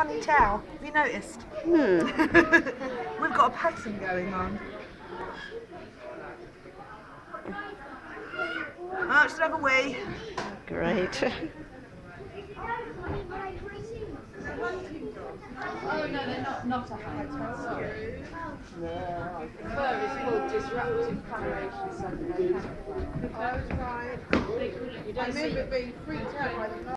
funny tail. Have you noticed? Hmm. We've got a pattern going on. Oh, should have a wee. Great. Oh no, they're not, not a high sorry. No. Fur is called disruptive coloration segmentation. Oh, I was right. You don't I remember being freaked out by the